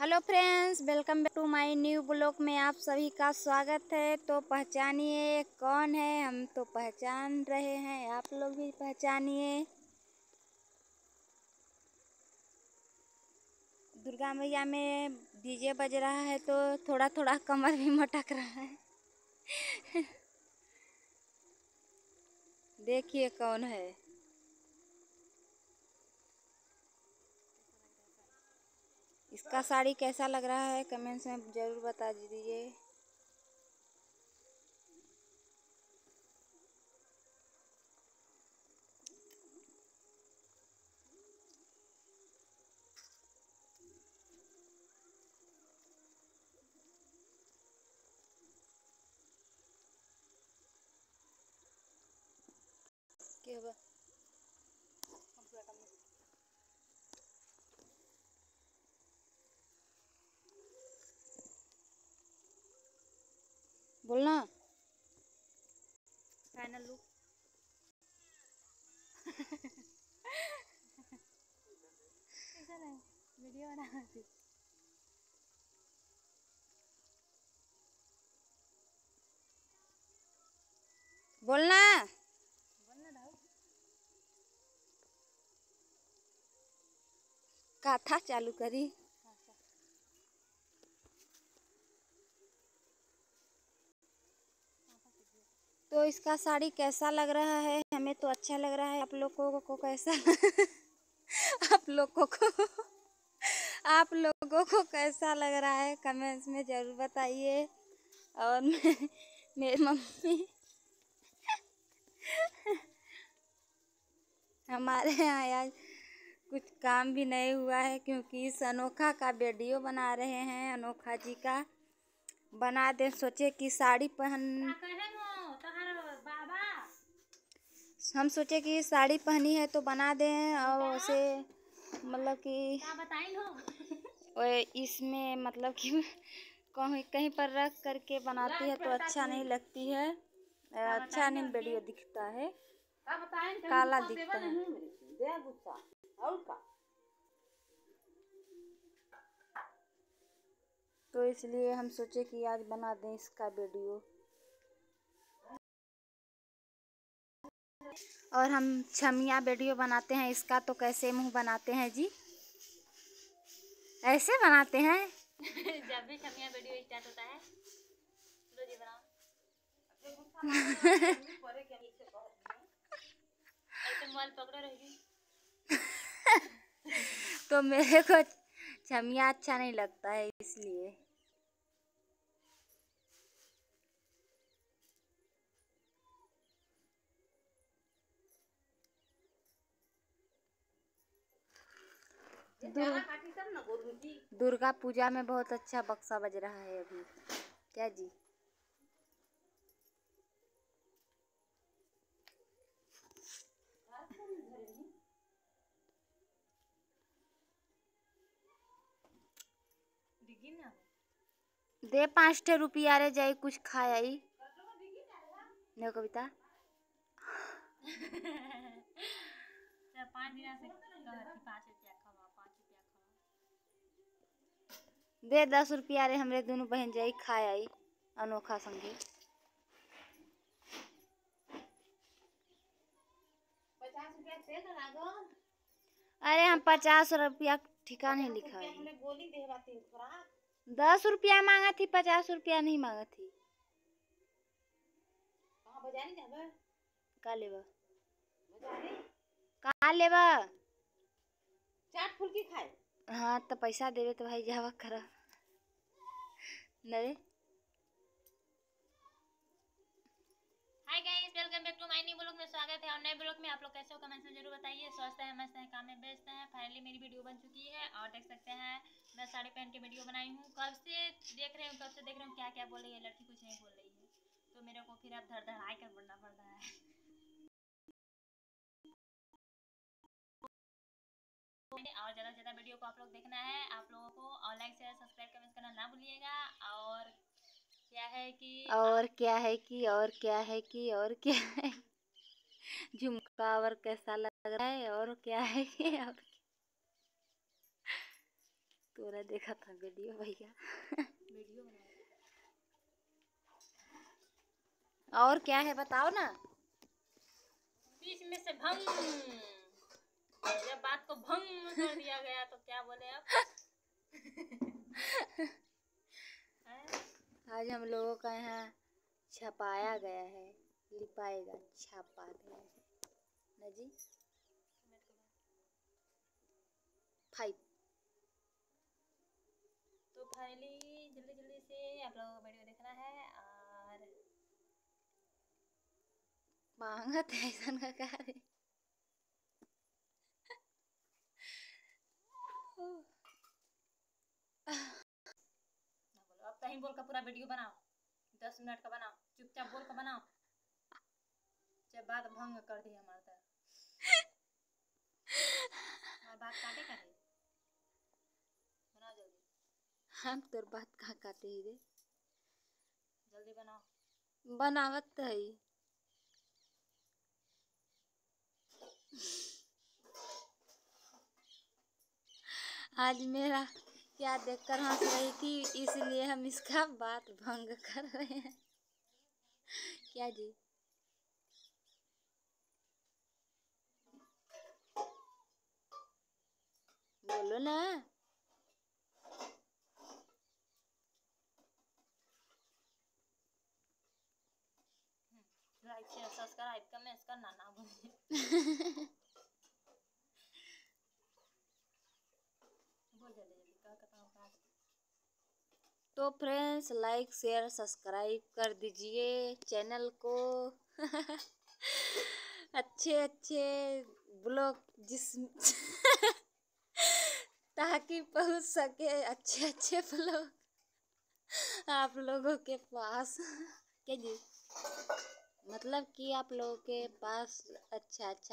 Hello friends, welcome back to my new blog में आप सभी का स्वागत है। तो पहचानिए कौन है, हम तो पहचान रहे हैं, आप लोग भी पहचानिए। दुर्गा मैया में डीजे बज रहा है तो थोड़ा थोड़ा कमर भी मटक रहा है। देखिए कौन है। इसका साड़ी कैसा लग रहा है? कमेंट्स में ज़रूर बता दीजिए। क्या बोलना। फाइनल लुक वीडियो बना बोलना। काथा चालू करी। तो इसका साड़ी कैसा लग रहा है? हमें तो अच्छा लग रहा है। आप लोगों को कैसा आप लोगों को आप लोगों को कैसा लग रहा है? कमेंट्स में ज़रूर बताइए। और मेरी मम्मी हमारे यहाँ आज कुछ काम भी नहीं हुआ है क्योंकि इस अनोखा का वीडियो बना रहे हैं, अनोखा जी का। बना दे, सोचे कि साड़ी पहन हम सोचे कि साड़ी पहनी है तो बना दें और उसे मतलब कि इसमें मतलब कि कहीं कहीं पर रख करके बनाती है तो अच्छा नहीं लगती है। अच्छा नहीं वीडियो दिखता है। काला दिखता है। तो इसलिए हम सोचे कि आज बना दें इसका वीडियो। और हम छमिया वीडियो बनाते हैं इसका तो कैसे मुँह बनाते हैं जी? ऐसे बनाते हैं। जब भी छमिया वीडियो स्टार्ट होता है लो जी बनाओ। ऐसे मोबाइल पकड़े रहेगी तो मेरे को छमिया अच्छा नहीं लगता है इसलिए। दुर्गा पूजा में बहुत अच्छा बक्सा बज रहा है अभी। क्या जी? दे पाँच ठे रुपया रे जाई कुछ खाए आई। ने कविता। पाँच दिन से दे दस रुपया रे हमरे दोनों बहन जाई खाए आई अनोखा संगे। अरे हम पचास रुपया ठिका नहीं लिखा है। दस रुपया मांगा थी पचास रुपया नहीं मांगा थी का लेबा का लेबा चाट फुल्की खाए। हाँ तो पैसा देवे तो भाई जावा करा। स्वागत है और नए ब्लॉग में। आप लोग कैसे हो? कमेंट्स में ज़रूर बताइए। स्वस्थ है, मस्त काम में व्यस्त हैं। फाइनली मेरी वीडियो बन चुकी है और देख सकते हैं, मैं साड़ी पहन के वीडियो बनाई हूँ। कब से देख रहे हूँ, कब से देख रहे हूँ क्या क्या बोल रही है? लड़की कुछ नहीं बोल रही है। तो मेरे को फिर अब धड़ धड़ाई कर बढ़ना पड़ रहा है। और ज़्यादा से ज़्यादा वीडियो को आप लोग देखना है। आप लोगों को और लाइक शेयर सब्सक्राइब कमेंट करना ना भूलिएगा। और क्या है कि और क्या है कि और क्या है कि और क्या है? झुमका और कैसा लग रहा है? और क्या है कि और तोरा देखा था वीडियो भैया? वीडियो और क्या है बताओ ना। बीच में से भंग जब बात को भंग कर दिया गया तो क्या बोले आप आज हम लोगों का यहाँ छपाया गया है लिपाएगा छापा गया है। ना जी? फाइव तो फाइनली जल्दी जल्दी से आप लोगों को वीडियो देखना है और मांगत है ऐसा का कार्य बोलो अब कहीं बोल का पूरा वीडियो बनाओ दस मिनट का बनाओ चुपचाप बोल का बनाओ। जब बात भंग कर दी हमारा तो हमारी बात काटे का बनाओ जल्दी। हम तोर बात कहाँ काटे ही रे? जल्दी बनाओ। बनावत तो है। आज मेरा क्या देखकर हंस रही थी इसलिए हम इसका बात भंग कर रहे हैं। क्या जी? बोलो ना। लाइक शेयर सब्सक्राइब करना ना भूलिए बोल जल्दी जल्दी क्या कहता हूँ कहाँ तो फ्रेंड्स लाइक शेयर सब्सक्राइब कर दीजिए चैनल को। अच्छे अच्छे ब्लॉग जिस ताकि पहुँच सके अच्छे अच्छे ब्लॉग आप लोगों के पास। क्या जी। मतलब कि आप लोगों के पास अच्छा अच्छा